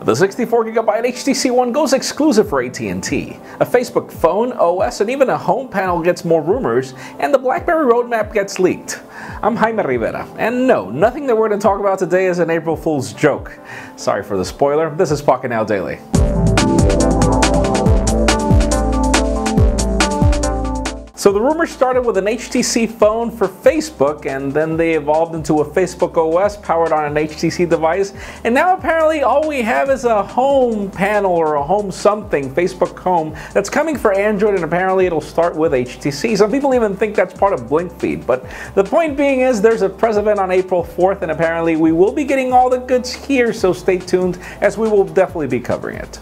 The 64GB HTC One goes exclusive for AT&T. A Facebook phone, OS, and even a home panel gets more rumors, and the BlackBerry roadmap gets leaked. I'm Jaime Rivera, and no, nothing that we're going to talk about today is an April Fool's joke. Sorry for the spoiler, this is Pocketnow Daily. So the rumor started with an HTC phone for Facebook, and then they evolved into a Facebook OS powered on an HTC device. And now apparently all we have is a home panel or a home something, Facebook Home, that's coming for Android, and apparently it'll start with HTC. Some people even think that's part of BlinkFeed. But the point being is there's a press event on April 4th, and apparently we will be getting all the goods here, so stay tuned as we will definitely be covering it.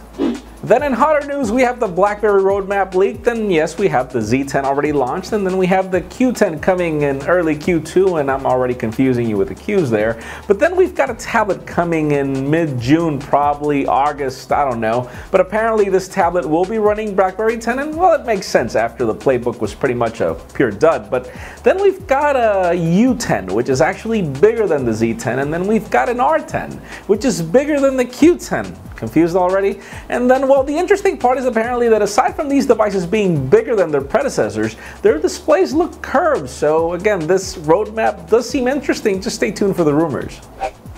Then in hotter news, we have the BlackBerry roadmap leaked, and yes, we have the Z10 already launched, and then we have the Q10 coming in early Q2, and I'm already confusing you with the Qs there. But then we've got a tablet coming in mid-June, probably August, I don't know. But apparently this tablet will be running BlackBerry 10, and well, it makes sense after the playbook was pretty much a pure dud. But then we've got a U10, which is actually bigger than the Z10, and then we've got an R10, which is bigger than the Q10. Confused already? And then, well, the interesting part is apparently that aside from these devices being bigger than their predecessors, their displays look curved. So again, this roadmap does seem interesting. Just stay tuned for the rumors.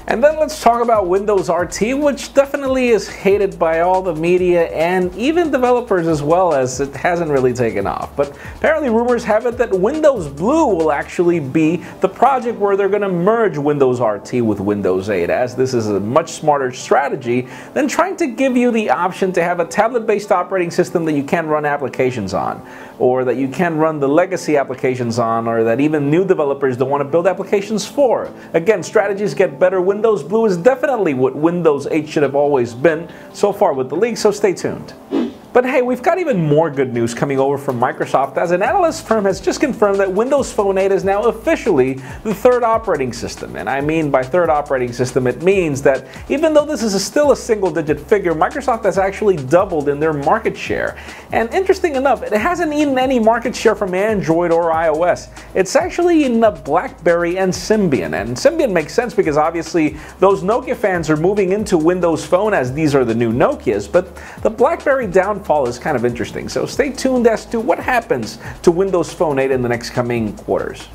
And then let's talk about Windows RT, which definitely is hated by all the media and even developers as well as it hasn't really taken off. But apparently rumors have it that Windows Blue will actually be the project where they're going to merge Windows RT with Windows 8 as this is a much smarter strategy than trying to give you the option to have a tablet-based operating system that you can run applications on or that you can run the legacy applications on or that even new developers don't want to build applications for. Again, strategies get better when Windows Blue is definitely what Windows 8 should have always been so far with the league, so stay tuned. But hey, we've got even more good news coming over from Microsoft as an analyst firm has just confirmed that Windows Phone 8 is now officially the third operating system. And I mean by third operating system, it means that even though this is still a single digit figure, Microsoft has actually doubled in their market share. And interesting enough, it hasn't eaten any market share from Android or iOS. It's actually eaten up BlackBerry and Symbian. And Symbian makes sense because obviously those Nokia fans are moving into Windows Phone as these are the new Nokias, but the BlackBerry down downfall is kind of interesting. So stay tuned as to what happens to Windows Phone 8 in the next coming quarters.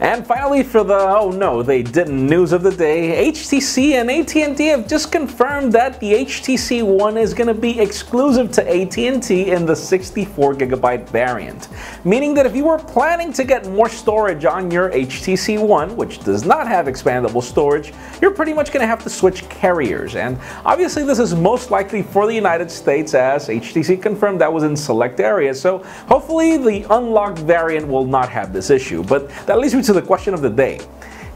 And finally, for the oh no, they didn't news of the day, HTC and AT&T have just confirmed that the HTC One is going to be exclusive to AT&T in the 64GB variant. Meaning that if you were planning to get more storage on your HTC One, which does not have expandable storage, you're pretty much going to have to switch carriers. And obviously this is most likely for the United States as HTC confirmed that was in select areas. So hopefully the unlocked variant will not have this issue. But that leads me to the question of the day.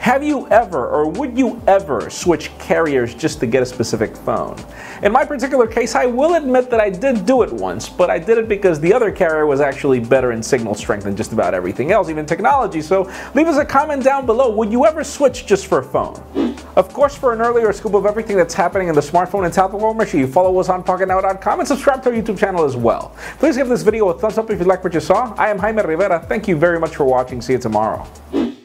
Have you ever or would you ever switch carriers just to get a specific phone? In my particular case, I will admit that I did do it once, but I did it because the other carrier was actually better in signal strength than just about everything else, even technology. So leave us a comment down below. Would you ever switch just for a phone? Of course, for an earlier scoop of everything that's happening in the smartphone and tablet world, make sure you follow us on PocketNow.com and subscribe to our YouTube channel as well. Please give this video a thumbs up if you like what you saw. I am Jaime Rivera. Thank you very much for watching. See you tomorrow.